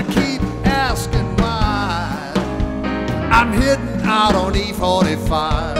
I keep asking why I'm hitting out on E45.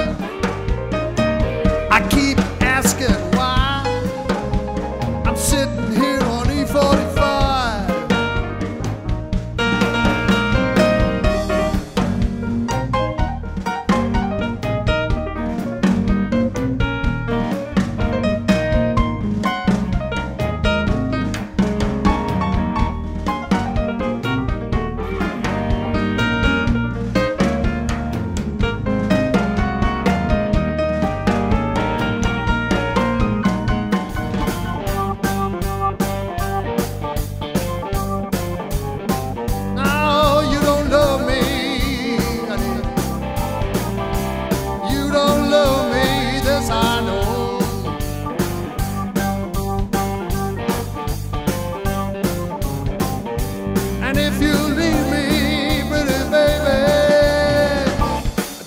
If you leave me, pretty baby,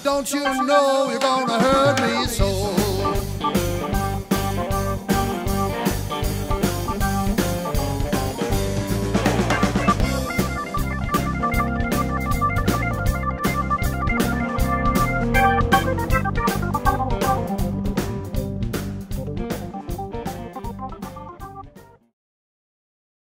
don't you know you're gonna hurt?